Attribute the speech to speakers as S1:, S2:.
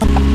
S1: Bye.